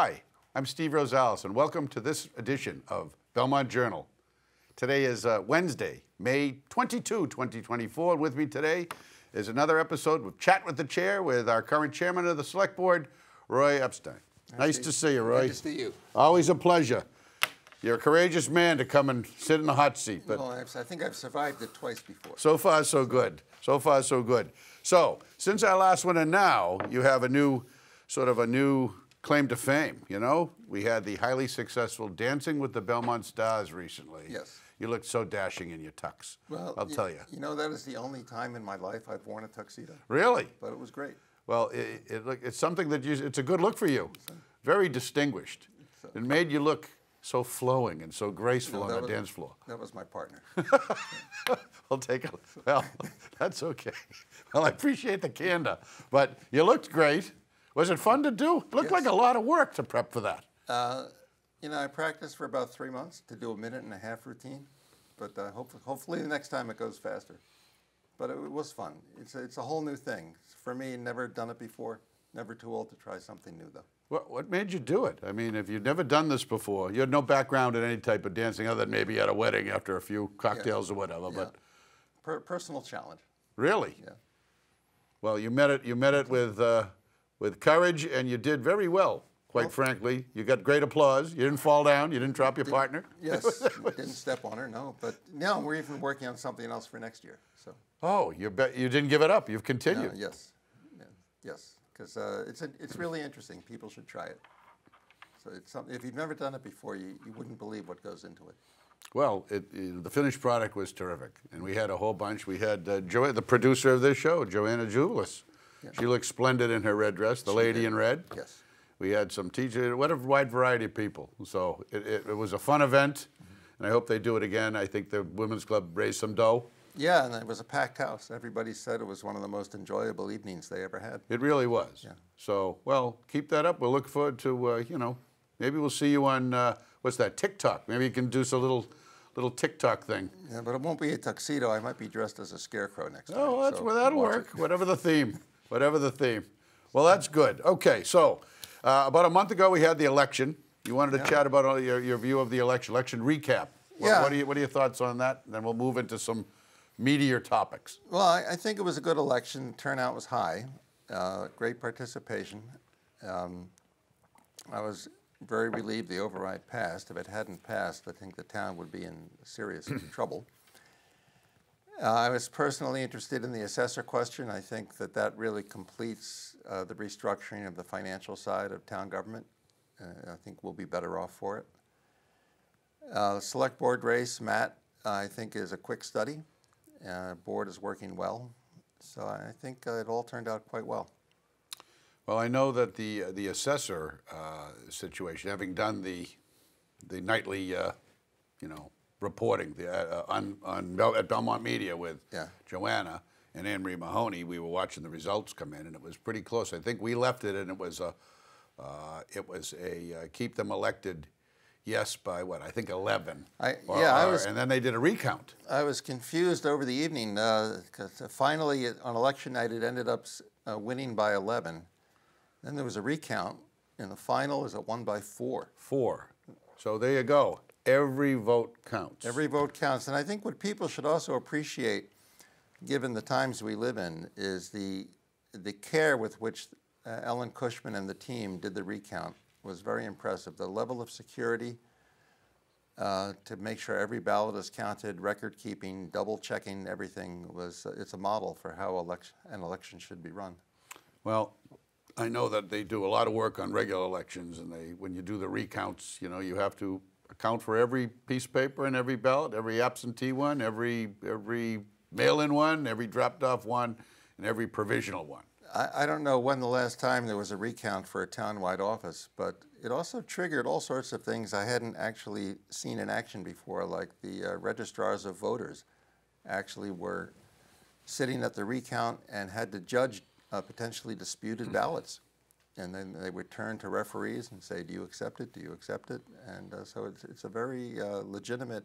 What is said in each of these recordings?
Hi, I'm Steve Rosales, and welcome to this edition of Belmont Journal. Today is uh, Wednesday, May 22, 2024. And with me today is another episode of Chat with the Chair with our current chairman of the Select Board, Roy Epstein. Nice, to see you, Roy. Good to see you. Always a pleasure. You're a courageous man to come and sit in the hot seat, but Well, I think I've survived it twice before. so far so good. So far so good. So since our last one and now, you have a new, sort of a new claim to fame. You know, we had the highly successful Dancing with the Belmont Stars recently. Yes. You looked so dashing in your tux. Well, I'll y- tell you. You know, that is the only time in my life I've worn a tuxedo, Really? but it was great. Well, it, it, look- it's something that you, it's a good look for you. Very distinguished. It made you look so flowing and so graceful on the was- dance floor. That was my partner. I'll take it. Well, that's okay. Well, I appreciate the candor, but you looked great. Was it fun to do? It looked Yes. like a lot of work to prep for that. Uh, you know, I practiced for about three months to do a minute and a half routine, but uh, hopefully, hopefully the next time it goes faster. But it, was fun. It's a, it's a whole new thing. For me, never done it before. Never too old to try something new, though. What, what made you do it? I mean, if you'd never done this before, you had no background in any type of dancing other than maybe at a wedding after a few cocktails or whatever. But Per- personal challenge. really, Yeah. well, you met it. You met it with uh, with courage, and you did very well. Quite frankly, you got great applause. You didn't fall down. You didn't drop your partner. Yes, didn't step on her, no. But now we're even working on something else for next year. So, Oh, you bet you didn't give it up. You've continued. yes, yeah, yes, because uh, it's a, it's really interesting. People should try it. So it's something. If you've never done it before, you, you wouldn't believe what goes into it. Well, it, it- the finished product was terrific, and we had a whole bunch. We had uh, jo- the producer of this show, Joanna Jubilis. She looked splendid in her red dress, the lady in red. Yes. We had some teachers, what a wide variety of people. So it, it, it was a fun event, and I hope they do it again. I think the Women's Club raised some dough. Yeah, and it was a packed house. Everybody said it was one of the most enjoyable evenings they ever had. It really was. Yeah. So, well, keep that up. We'll look forward to, uh, you know, maybe we'll see you on, uh, what's that, TikTok. Maybe you can do some little, little TikTok thing. Yeah, but it won't be a tuxedo. I might be dressed as a scarecrow next time. Oh, that's so well, that'll work. it. Whatever the theme, whatever the theme. Well, that's good. Okay, so uh, about a month ago we had the election. You wanted to chat about all your, your view of the election, election recap. What, Yeah. What are, you, what are your thoughts on that? And then we'll move into some meatier topics. Well, I, I think it was a good election. Turnout was high. Uh, great participation. Um, I was very relieved the override passed. If it hadn't passed, I think the town would be in serious trouble. Uh, I was personally interested in the assessor question. I think that that really completes uh, the restructuring of the financial side of town government. Uh, I think we'll be better off for it. Uh, select board race, Matt, I think is a quick study. Uh, board is working well, so I think uh, it all turned out quite well. Well, I know that the the assessor situation, having done the the nightly, you know, reporting the, uh, on on at Belmont Media with Yeah. Joanna and Anne Marie Mahoney, we were watching the results come in, and it was pretty close. I think we left it, and it was a uh, it was a uh, keep them elected. Yes, by what I think eleven. I- yeah, I was- and then they did a recount. I was confused over the evening because finally it- on election night it ended up uh, winning by 11. Then there was a recount, and the final is at one by four. Four. So there you go. Every vote counts. Every vote counts. And I think what people should also appreciate, given the times we live in, is the, the care with which uh, Ellen Cushman and the team did the recount was very impressive. The level of security uh, to make sure every ballot is counted, record keeping, double checking everything was, it's a model for how election, an election should be run. Well, I know that they do a lot of work on regular elections, and they, when you do the recounts, you know, you have to account for every piece of paper and every ballot, every absentee one, every every mail-in one, every dropped-off one, and every provisional one. I, I don't know when the last time there was a recount for a townwide office, but it also triggered all sorts of things I hadn't actually seen in action before, like the uh, registrars of voters actually were sitting at the recount and had to judge uh, potentially disputed ballots. And then they would turn to referees and say, do you accept it? Do you accept it? And uh, so it's, it's a very uh, legitimate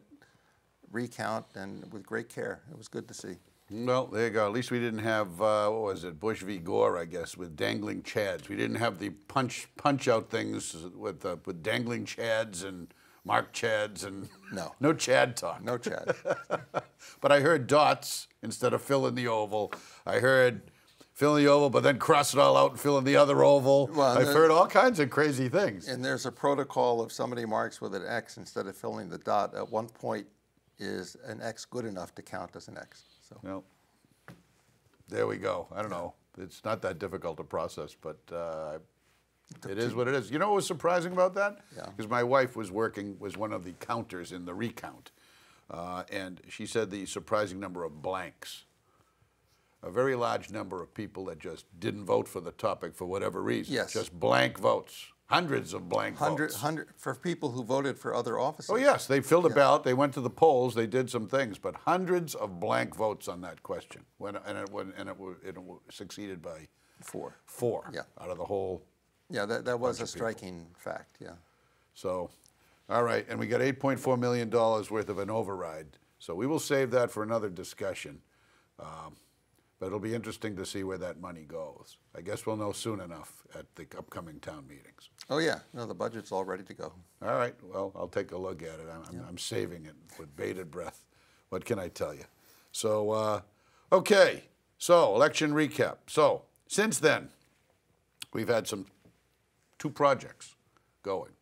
recount and with great care. It was good to see. Well, there you go. At least we didn't have uh, what was it, Bush v. Gore, I guess, with dangling chads. We didn't have the punch punch out things with uh, with dangling chads and Mark chads and No. no chad talk. No Chad. But I heard dots instead of filling the oval. I heard fill in the oval, but then cross it all out and fill in the other oval. Well, I've heard all kinds of crazy things. and there's a protocol if somebody marks with an X instead of filling the dot, at one point is an X good enough to count as an X? So Well, there we go. I don't know. It's not that difficult to process, but uh, it is what it is. You know what was surprising about that? Yeah. Because my wife was working, was one of the counters in the recount, uh, and she said the surprising number of blanks. A very large number of people that just didn't vote for the topic for whatever reason. Yes. Just blank votes. Hundreds of blank hundred, votes. hundred, for people who voted for other offices. Oh, yes, they filled a ballot, they went to the polls, they did some things, but hundreds of blank votes on that question. When, and it, went- and it, wa- it succeeded by Four. four Yeah. out of the whole. Yeah, that, that was a of people. striking fact, yeah. So, all right, and we got $8.4 million worth of an override. So we will save that for another discussion. Um, but it'll be interesting to see where that money goes. I guess we'll know soon enough at the upcoming town meetings. Oh, yeah, no, the budget's all ready to go. All right, well, I'll take a look at it. I'm, I'm, I'm saving it with bated breath. What can I tell you? So, uh, okay, so election recap. So, since then, we've had some two projects going.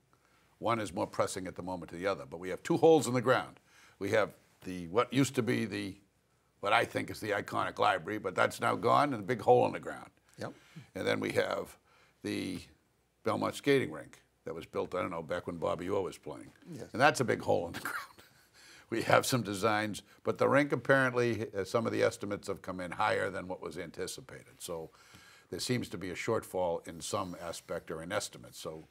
One is more pressing at the moment than the other, but we have two holes in the ground. We have the what used to be the what I think is the iconic library, but that's now gone and a big hole in the ground. Yep. And then we have the Belmont skating rink that was built, I don't know, back when Bobby Orr was playing. Yes. And that's a big hole in the ground. We have some designs, but the rink apparently, uh, some of the estimates have come in higher than what was anticipated. So there seems to be a shortfall in some aspect or in estimates. So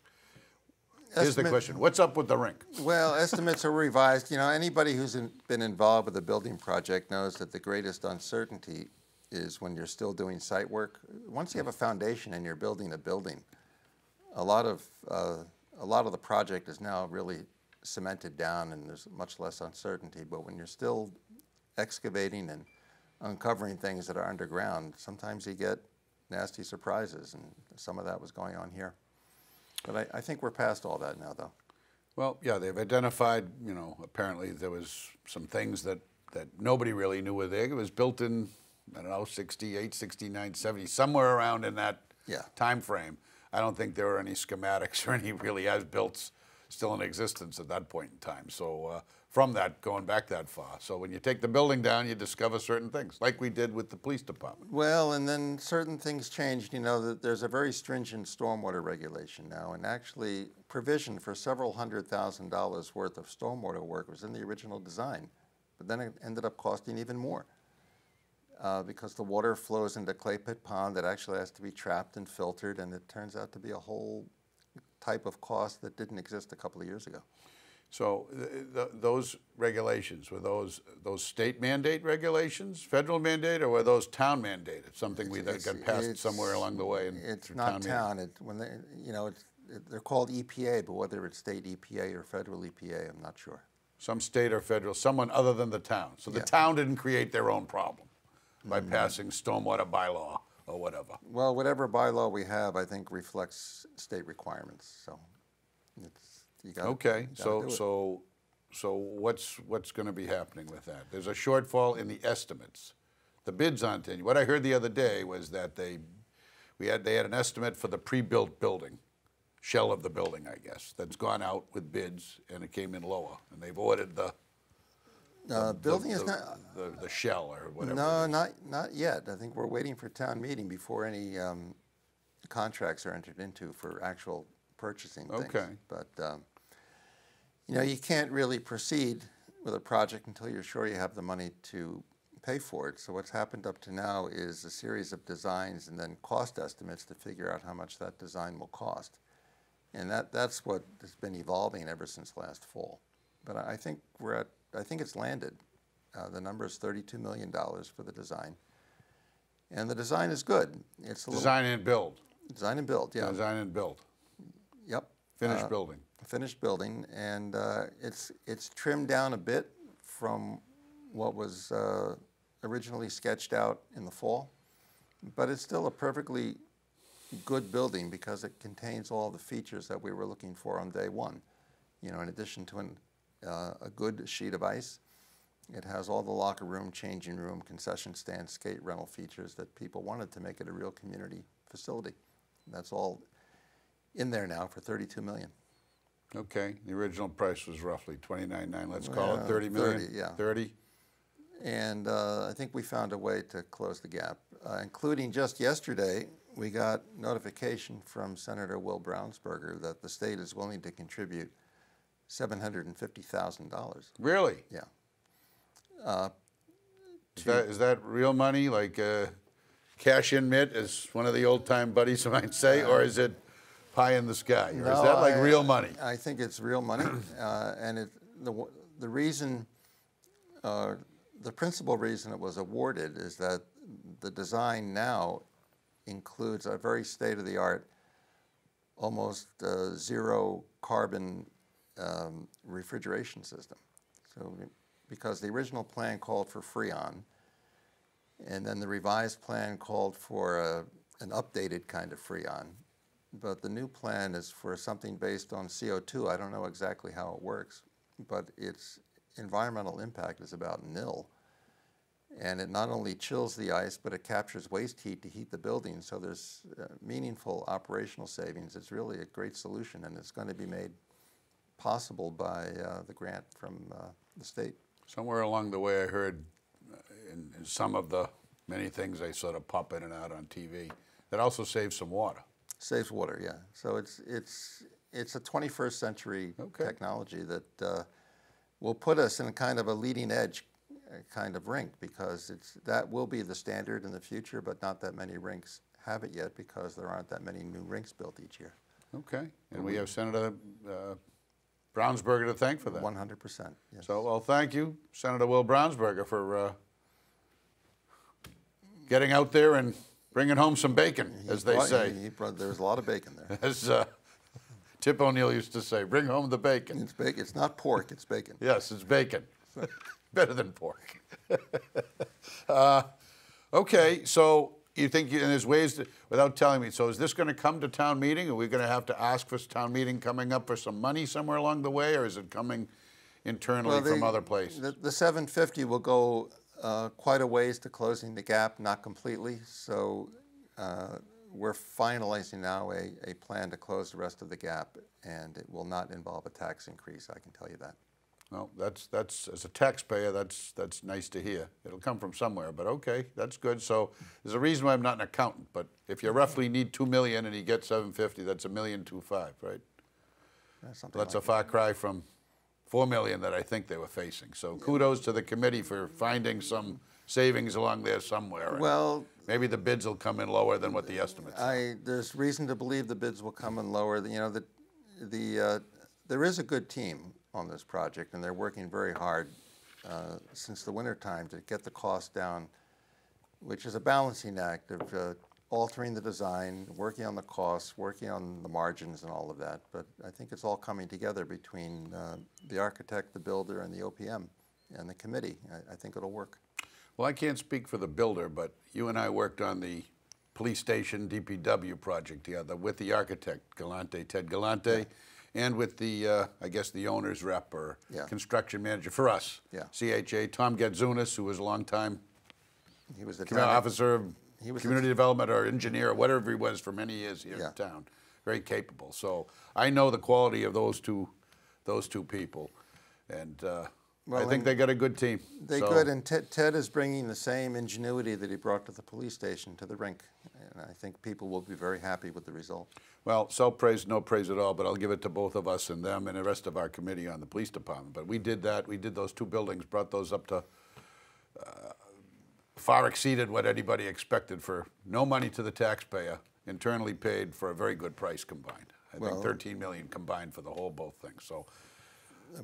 here's the question What's up with the rink? Well, estimates are revised. You know, anybody who's in, been involved with a building project knows that the greatest uncertainty is when you're still doing site work. Once you have a foundation and you're building a building, a lot of uh, a lot of the project is now really cemented down, and there's much less uncertainty. But when you're still excavating and uncovering things that are underground, sometimes you get nasty surprises, and some of that was going on here. But I, I think we're past all that now, though. Well, yeah, they've identified, you know, apparently there was some things that, that nobody really knew were there. It was built in, I don't know, 68, 69, 70, somewhere around in that Yeah. time frame. I don't think there were any schematics or any really as-built still in existence at that point in time. So uh, from that, going back that far. So when you take the building down, you discover certain things, like we did with the police department. Well, and then certain things changed. You know, that there's a very stringent stormwater regulation now, and actually provision for several hundred thousand dollars worth of stormwater work was in the original design, but then it ended up costing even more. Uh, because the water flows into Clay Pit Pond that actually has to be trapped and filtered, and it turns out to be a whole type of cost that didn't exist a couple of years ago. So th- th- those regulations, were those, those state mandate regulations, federal mandate, or were those town mandated? Something we that got passed somewhere along the way? It's not meeting? town, it, when they, you know, it's, it- they're called EPA, but whether it's state EPA or federal EPA, I'm not sure. Some state or federal, someone other than the town. So the Yeah. town didn't create their own problem by mm-hmm. passing stormwater bylaw or whatever. Well, whatever bylaw we have, I think reflects state requirements, so it's, you got Okay, so, so, so what's, what's gonna be happening with that? There's a shortfall in the estimates. The bids aren't in. What I heard the other day was that they, we had, they had an estimate for the pre-built building, shell of the building, I guess, that's gone out with bids and it came in lower. And they've ordered the. Uh, the- building is the- not, The, the shell or whatever. no, not, not yet. I think we're waiting for town meeting before any um, contracts are entered into for actual purchasing things. Okay. But, um, you know, you can't really proceed with a project until you're sure you have the money to pay for it. So what's happened up to now is a series of designs and then cost estimates to figure out how much that design will cost. And that, that's what has been evolving ever since last fall. But I think we're at, I think it's landed. Uh, the number is $32 million for the design. And the design is good. It's a little, Design and build, design and build, yeah. design and build, Yep. finished Uh, building. Finished building, and uh, it's, it's trimmed down a bit from what was uh, originally sketched out in the fall, but it's still a perfectly good building because it contains all the features that we were looking for on day one. You know, in addition to an, uh, a good sheet of ice, it has all the locker room, changing room, concession stand, skate rental features that people wanted to make it a real community facility. That's all in there now for 32 million. Okay, the original price was roughly 29.9, let's call it 30 million? 30, yeah. 30? And uh, I think we found a way to close the gap, uh, including just yesterday, we got notification from Senator Will Brownsberger that the state is willing to contribute $750,000. Really? Yeah. Is that, is that real money, like uh, cash in mitt, as one of the old time buddies might say, or is it pie in the sky? Or is that like I- real money? I think it's real money, uh, and it, the, the reason, uh, the principal reason it was awarded is that the design now includes a very state-of-the-art, almost uh, zero carbon um, refrigeration system. So, because the original plan called for Freon, and then the revised plan called for a, an updated kind of Freon. But the new plan is for something based on CO2. I don't know exactly how it works, but its environmental impact is about nil. And it not only chills the ice, but it captures waste heat to heat the building. So there's uh, meaningful operational savings. It's really a great solution, and it's going to be made possible by uh, the grant from uh, the state. Somewhere along the way, I heard uh, in, in some of the many things they sort of pop in and out on TV, that also saves some water. Saves water, yeah. So it's it's it's a 21st century Okay. technology that uh, will put us in a kind of a leading edge uh, kind of rink because it's that will be the standard in the future, but not that many rinks have it yet because there aren't that many new rinks built each year. Okay, and we have Senator uh, Brownsberger to thank for that. 100%. Yes. So, well, thank you, Senator Will Brownsberger, for uh, getting out there and bringing home some bacon, as they Well, say. he- he brought- there's a lot of bacon there. As uh, Tip O'Neill used to say, bring home the bacon. It's bacon. It's not pork. It's bacon. Yes, it's bacon. Better than pork. uh, okay, so you think, you, and there's ways, to, without telling me, so is this going to come to town meeting? Are we going to have to ask for town meeting coming up for some money somewhere along the way, or is it coming internally Well, from other places? The, the 750 will go uh, quite a ways to closing the gap, not completely. So uh, we're finalizing now a, a plan to close the rest of the gap, and it will not involve a tax increase, I can tell you that. Well, that's, that's, as a taxpayer, that's, that's nice to hear. It'll come from somewhere, but okay, that's good. So there's a reason why I'm not an accountant, but if you roughly need two million and you get seven fifty, that's a million two five, right? Yeah, That's a like far cry from four million that I think they were facing. So kudos to the committee for finding some savings along there somewhere. Well, Maybe the bids will come in lower than what the estimates are. I, there's reason to believe the bids will come in lower. You know, the, the, uh, there is a good team on this project, and they're working very hard uh, since the winter time to get the cost down, which is a balancing act of uh, altering the design, working on the costs, working on the margins and all of that. But I think it's all coming together between uh, the architect, the builder, and the OPM and the committee. I, I think it'll work. Well, I can't speak for the builder, but you and I worked on the police station DPW project together with the architect, Galante, Ted Galante, and with the, uh, I guess, the owner's rep or Yeah. construction manager for us. Yeah. CHA, Tom Gatzunis, who was a long time He was the town- officer of He was community development or engineer, or whatever he was for many years here Yeah. in town. Very capable. So I know the quality of those two, those two people, and uh, I think they got a good team. They So- could, and Ted, Ted is bringing the same ingenuity that he brought to the police station to the rink, and I think people will be very happy with the result. Well, self praise, no praise at all, but I'll give it to both of us and them and the rest of our committee on the police department. But we did that. We did those two buildings, brought those up to uh, far exceeded what anybody expected for no money to the taxpayer, internally paid for a very good price combined. I think 13 million combined for the whole both things. So,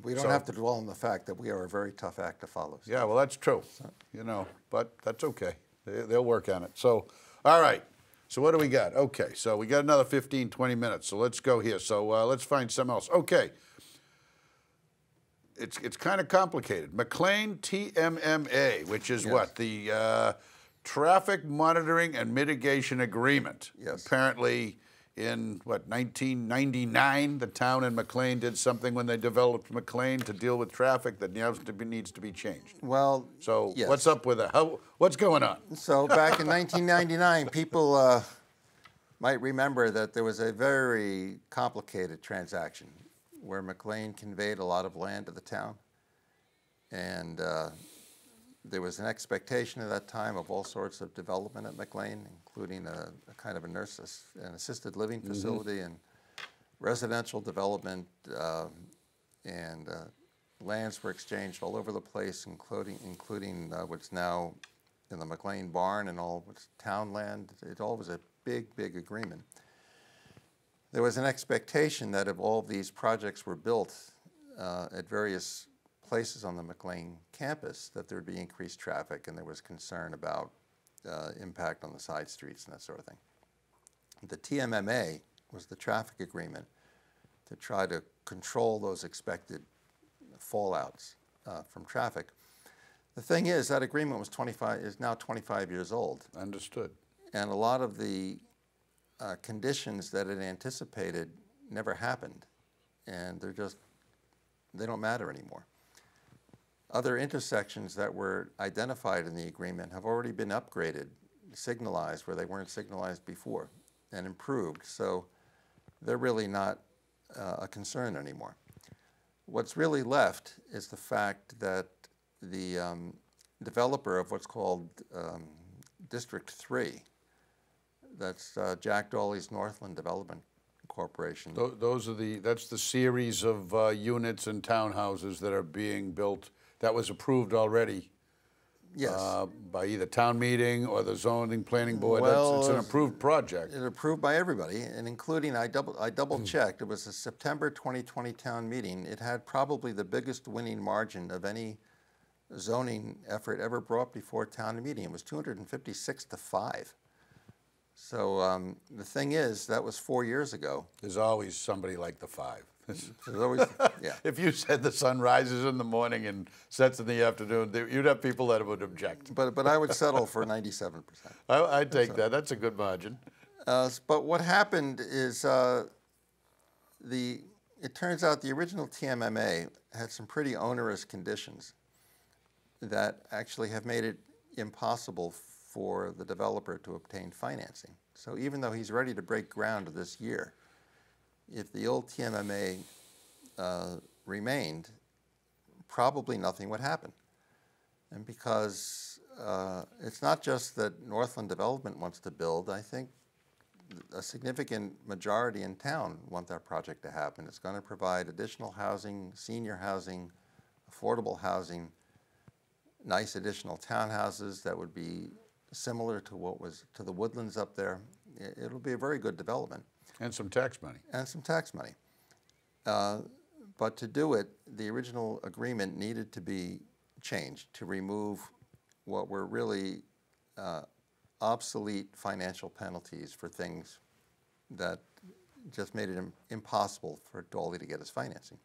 We don't So- have to dwell on the fact that we are a very tough act to follow. yeah, well, that's true, you know, but that's okay. They, they'll work on it. So, all right. So what do we got? Okay, so we got another 15, 20 minutes. So let's go here. So uh, let's find something else. Okay. It's it's kind of complicated. McLean TMMA, which is what the uh, Traffic Monitoring and Mitigation Agreement. Yes. Apparently, in what 1999, the town in McLean did something when they developed McLean to deal with traffic that needs to be, needs to be changed. Well, So yes. what's up with that? How, what's going on? So back in 1999, people uh, might remember that there was a very complicated transaction where McLean conveyed a lot of land to the town, and uh, there was an expectation at that time of all sorts of development at McLean, including a, a kind of a nurse, an assisted living facility and residential development, um, and uh, lands were exchanged all over the place, including including uh, what's now in the McLean barn and all what's town land. It all was a big, big agreement. There was an expectation that if all these projects were built uh, at various places on the McLean campus, that there would be increased traffic, and there was concern about uh, impact on the side streets and that sort of thing. The TMMA was the traffic agreement to try to control those expected fallouts uh, from traffic. The thing is, that agreement was 25, is now 25 years old, Understood. and a lot of the uh, conditions that it anticipated never happened, and they're just, they don't matter anymore. Other intersections that were identified in the agreement have already been upgraded, signalized where they weren't signalized before, and improved, so they're really not uh, a concern anymore. What's really left is the fact that the um, developer of what's called um, District 3, that's uh, Jack Dawley's Northland Development Corporation. Tho- Those are the, that's the series of uh, units and townhouses that are being built, that was approved already Yes. uh, by either town meeting or the zoning planning board. That's- It's an approved project. It approved by everybody, and including, I double, I double checked, it was a September 2020 town meeting. It had probably the biggest winning margin of any zoning effort ever brought before town meeting. It was 256 to 5. So um, the thing is, that was four years ago. There's always somebody like the five. There's always, yeah. If you said the sun rises in the morning and sets in the afternoon, you'd have people that would object. But, but I would settle for 97%. I, I'd take that, that's a good margin. Uh, but what happened is uh, the it turns out the original TMMA had some pretty onerous conditions that actually have made it impossible for the developer to obtain financing. So even though he's ready to break ground this year, if the old TMMA uh, remained, probably nothing would happen. And because uh, it's not just that Northland Development wants to build, I think a significant majority in town want that project to happen. It's going to provide additional housing, senior housing, affordable housing, nice additional townhouses that would be similar to what was to the woodlands up there. It'll be a very good development And some tax money. and some tax money. Uh, But to do it, the original agreement needed to be changed to remove what were really uh, obsolete financial penalties for things that just made it im- impossible for Dawley to get his financing.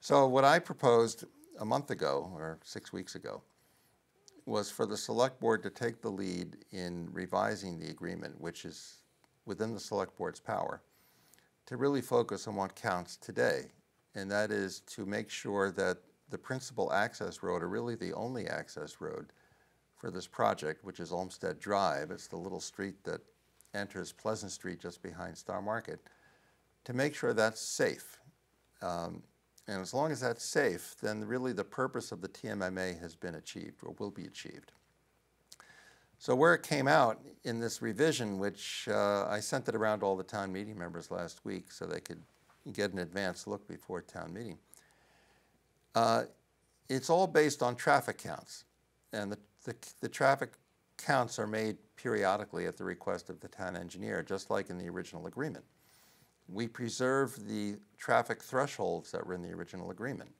So what I proposed a month ago, or six weeks ago, was for the select board to take the lead in revising the agreement, which is within the select board's power, to really focus on what counts today, and that is to make sure that the principal access road, or really the only access road for this project, which is Olmsted Drive, it's the little street that enters Pleasant Street just behind Star Market, to make sure that's safe. Um, and as long as that's safe, then really the purpose of the TMMA has been achieved or will be achieved. So where it came out in this revision, which uh, I sent it around to all the town meeting members last week so they could get an advance look before town meeting. Uh, it's all based on traffic counts, and the, the, the traffic counts are made periodically at the request of the town engineer, just like in the original agreement. We preserve the traffic thresholds that were in the original agreement.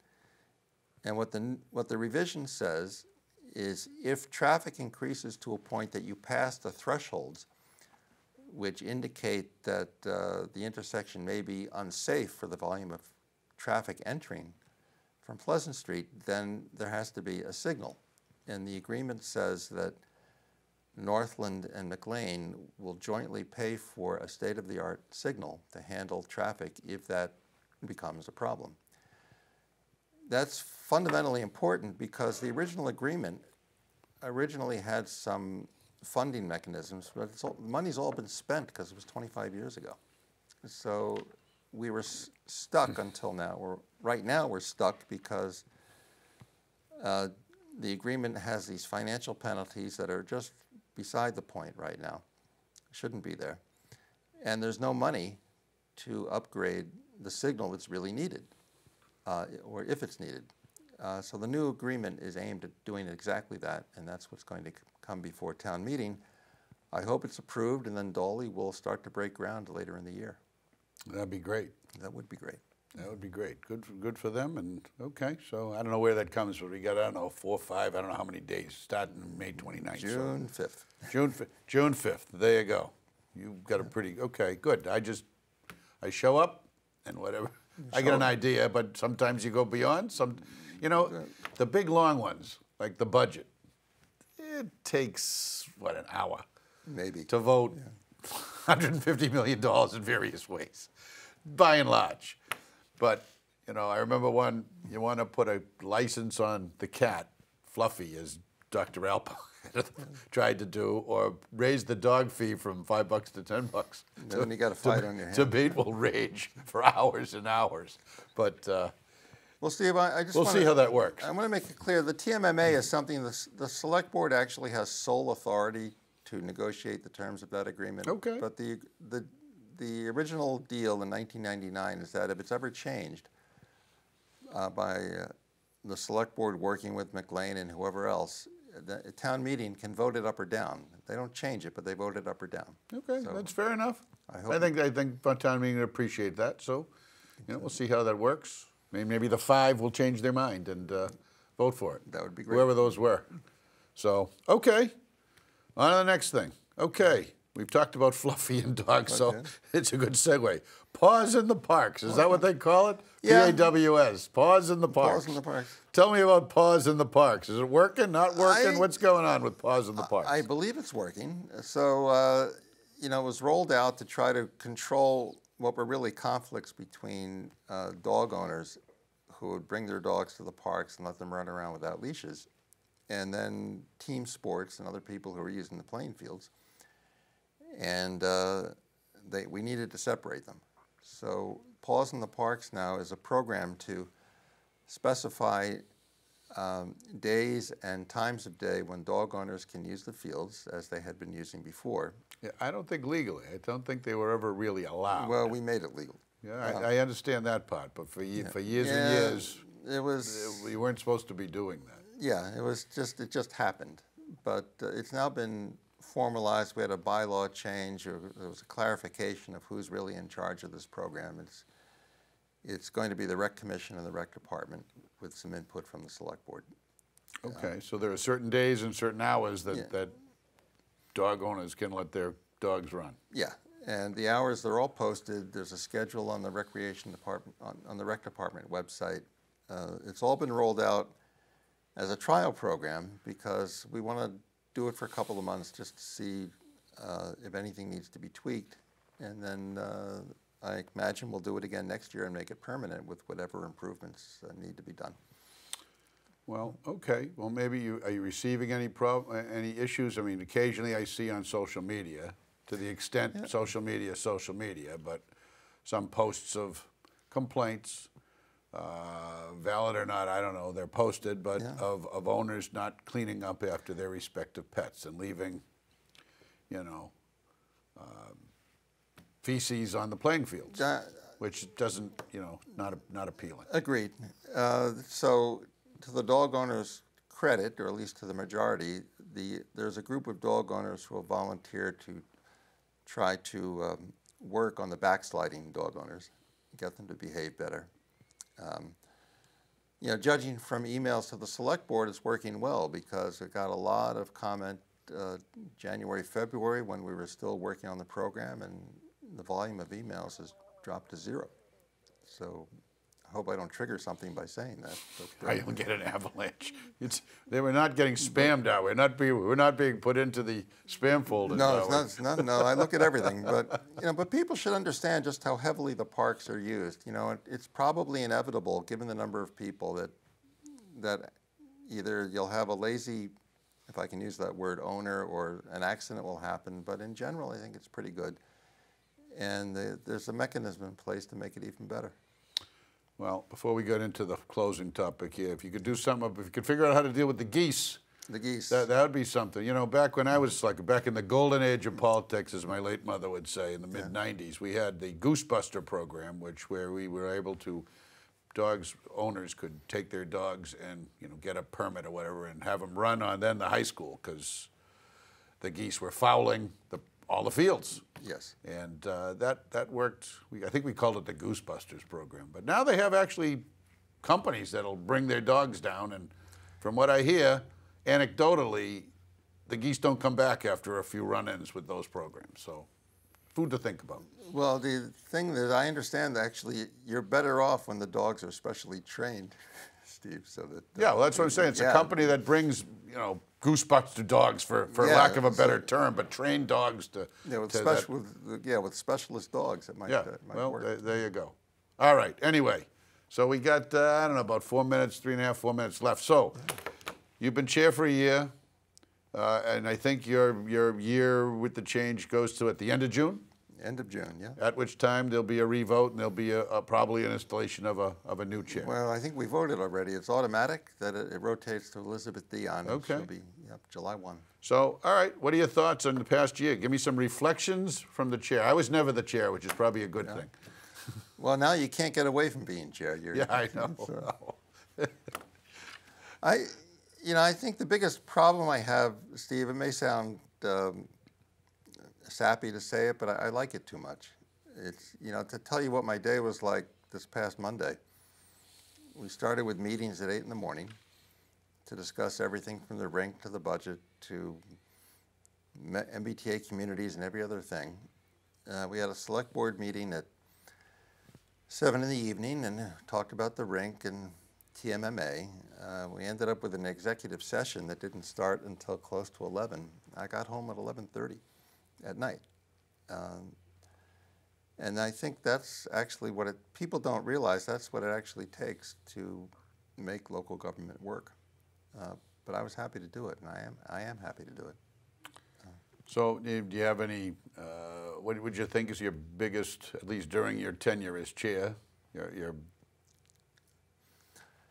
And what the, what the revision says is if traffic increases to a point that you pass the thresholds, which indicate that uh, the intersection may be unsafe for the volume of traffic entering from Pleasant Street, then there has to be a signal. And the agreement says that Northland and McLean will jointly pay for a state-of-the-art signal to handle traffic if that becomes a problem. That's fundamentally important because the original agreement originally had some funding mechanisms, but all, money's all been spent because it was 25 years ago. So we were stuck until now. We're, right now, we're stuck because uh, the agreement has these financial penalties that are just beside the point right now. Shouldn't be there. And there's no money to upgrade the signal that's really needed, uh, or if it's needed. Uh, so the new agreement is aimed at doing exactly that, and that's what's going to come before town meeting. I hope it's approved, and then Dawley will start to break ground later in the year. That'd be great. That would be great. That would be great. Good, for, good for them. And okay, so I don't know where that comes, but we got I don't know four, five, I don't know how many days. Starting May 29th. so- June 5th. June, June 5th. There you go. You've got a pretty, okay, good. I just, I show up and whatever. I get an idea, but sometimes you go beyond. Some, you know, the big long ones, like the budget, it takes, what, an hour Maybe. to vote $150 million in various ways, by and large. But, you know, I remember one, you want to put a license on the cat, Fluffy, as Dr. Alpo tried to do, or raise the dog fee from five bucks to 10 bucks. Then you got a fight on your hands. Debate will rage for hours and hours. But uh, Well, Steve, I, I just we'll wanna, see how that works. I want to make it clear the TMMA is something the, the select board actually has sole authority to negotiate the terms of that agreement. Okay. But the, the, the original deal in 1999 is that if it's ever changed uh, by uh, the select board working with McLean and whoever else, the town meeting can vote it up or down. They don't change it, but they vote it up or down. Okay, So- that's fair enough. I I, think I think Town Meeting would appreciate that. So, you know, we'll see how that works. Maybe, maybe the five will change their mind and uh, vote for it. That would be great. Whoever those were. So, okay. On to the next thing. Okay, we've talked about Fluffy and dogs, so it's a good segue. Paws in the parks. Is that what they call it? Yeah. P-A-W-S. Paws in the parks. in the parks. Tell me about Paws in the parks. Is it working? Not working? I- What's going on with Paws in the parks? I believe it's working. So, uh, you know, it was rolled out to try to control what were really conflicts between uh, dog owners who would bring their dogs to the parks and let them run around without leashes, and then team sports and other people who were using the playing fields. And uh, they, we needed to separate them. So, Paws in the Parks now is a program to specify um, days and times of day when dog owners can use the fields as they had been using before. Yeah, I don't think legally. I don't think they were ever really allowed. Well, we made it legal. yeah, I, I understand that part, but for ye- for years and years, It was, we weren't supposed to be doing that. yeah, it was just, it just happened. But uh, it's now been formalized. We had a bylaw change, or there was a clarification of who's really in charge of this program. It's, it's going to be the rec commission and the rec department with some input from the select board. Okay, so there are certain days and certain hours that Yeah. that dog owners can let their dogs run. Yeah, and the hours, they're all posted. There's a schedule on the recreation department, on, on the rec department website. Uh, it's all been rolled out as a trial program because we want to do it for a couple of months just to see uh, if anything needs to be tweaked. And then uh, I imagine we'll do it again next year and make it permanent with whatever improvements uh, need to be done. Well, okay. Well, maybe you are you receiving any prob uh, any issues? I mean, occasionally I see on social media, to the extent social media, social media, but some posts of complaints, uh, valid or not, I don't know. They're posted, but Yeah. of of owners not cleaning up after their respective pets and leaving, you know, um, feces on the playing fields, Uh, which doesn't, you know, not not appealing. Agreed. Uh, So, to the dog owners' credit, or at least to the majority, the, there's a group of dog owners who have volunteered to try to um, work on the backsliding dog owners, get them to behave better. Um, You know, judging from emails to the select board, it's working well because it got a lot of comment uh, January, February, when we were still working on the program, and the volume of emails has dropped to zero. So hope I don't trigger something by saying that. But, I don't get an avalanche. It's, they were not getting spammed out. We're not being, we're not being put into the spam folder. No, it's not, it's not. No, I look at everything, but you know, but people should understand just how heavily the parks are used. You know, it, it's probably inevitable, given the number of people, that that either you'll have a lazy, if I can use that word, owner, or an accident will happen. But in general, I think it's pretty good, and the, there's a mechanism in place to make it even better. Well, before we get into the closing topic here, if you could do something, if you could figure out how to deal with the geese, The geese. that, that would be something. You know, back when I was like, back in the golden age of politics, as my late mother would say, in the mid 90s, we had the Goosebuster program, which where we were able to, dogs, owners could take their dogs and, you know, get a permit or whatever and have them run on then the high school because the geese were fouling the, all the fields. yes. And uh, that, that worked. We, I think we called it the Goosebusters program. But now they have actually companies that'll bring their dogs down. And from what I hear, anecdotally, the geese don't come back after a few run ins with those programs. So, food to think about. Well, the thing that I understand, actually, you're better off when the dogs are specially trained, Steve. So that Yeah, well, that's what I'm saying. It's Yeah. a company that brings, you know, goosebumps to dogs, for, for Yeah, lack of a so- better term, but trained dogs to. Yeah, with to special, with, yeah, with specialist dogs, it might, Yeah, uh, might well, work. there, there you go. All right, anyway, so we got, uh, I don't know, about four minutes, three and a half, four minutes left. So, you've been chair for a year, uh, and I think your, your year with the change goes to at the end of June, End of June, yeah. at which time there'll be a revote and there'll be a, a, probably an installation of a, of a new chair. Well, I think we voted already. It's automatic that it, it rotates to Elizabeth Dion. Okay. She'll be, yep, July 1. So, all right, what are your thoughts on the past year? Give me some reflections from the chair. I was never the chair, which is probably a good thing. Well, now you can't get away from being chair. You're, Yeah, I know. I, you know, I think the biggest problem I have, Steve, it may sound um, sappy to say it, but I, I like it too much. It's, you know, to tell you what my day was like this past Monday. We started with meetings at 8 in the morning to discuss everything from the rink to the budget to MBTA communities and every other thing. Uh, we had a select board meeting at seven in the evening and talked about the rink and TMMA. Uh, we ended up with an executive session that didn't start until close to 11. I got home at 11:30 at night. Um, and I think that's actually what it, people don't realize that's what it actually takes to make local government work. Uh, but I was happy to do it, and I am, I am happy to do it. So, do you have any? Uh, what would you think is your biggest, at least during your tenure as chair, your, your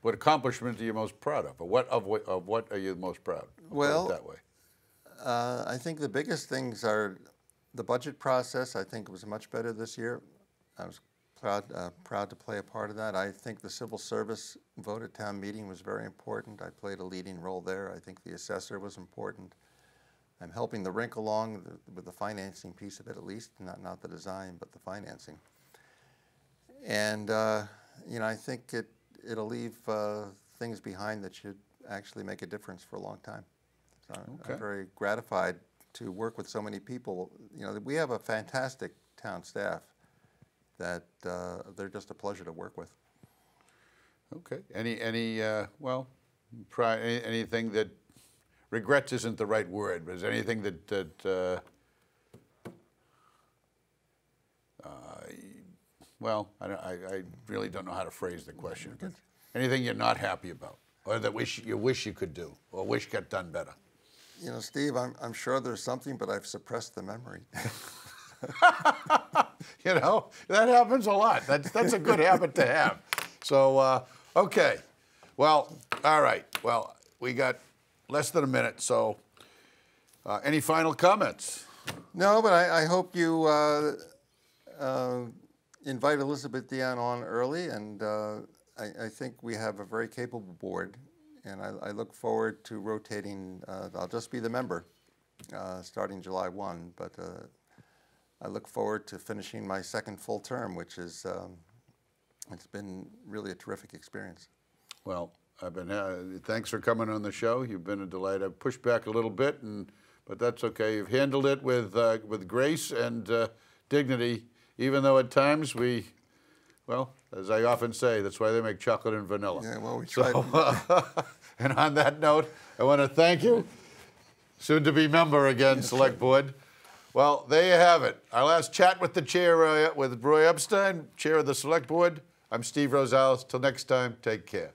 what accomplishment are you most proud of, or what of what of what are you most proud? It Well- that way. Uh, I think the biggest things are the budget process. I think it was much better this year. I was proud uh, proud to play a part of that. I think the civil service vote at town meeting was very important. I played a leading role there. I think the assessor was important. I'm helping the rink along the, with the financing piece of it at least, not not the design, but the financing. And uh, you know, I think it it'll leave uh, things behind that should actually make a difference for a long time. So Okay. I'm very gratified to work with so many people. You know, we have a fantastic town staff that uh, they're just a pleasure to work with. Okay. Any any uh, well, pri- any, anything that regrets isn't the right word, but is there anything that that uh, uh, well, I, don't, I I really don't know how to phrase the question. Anything you're not happy about, or that wish you wish you could do, or wish got done better. You know, Steve, I'm, I'm sure there's something, but I've suppressed the memory. You know, that happens a lot. That's, that's a good habit to have. So, uh, okay. Well, all right. Well, we got less than a minute. So, uh, any final comments? No, but I, I hope you uh, uh, invite Elizabeth Dion on early, and uh, I, I think we have a very capable board, and I, I look forward to rotating. Uh, I'll just be the member uh, starting July 1, but uh, I look forward to finishing my second full term, which is um, it's been really a terrific experience. Well, I've been. Uh, thanks for coming on the show. You've been a delight. I've pushed back a little bit, and but that's okay. You've handled it with uh, with grace and uh, dignity, even though at times we Well, as I often say, that's why they make chocolate and vanilla. Yeah, well, we So, tried. and on that note, I want to thank you, soon to be member again, Select Board. Well, there you have it. Our last chat with the chair, uh, with Roy Epstein, chair of the Select Board. I'm Steve Rosales. Till next time, take care.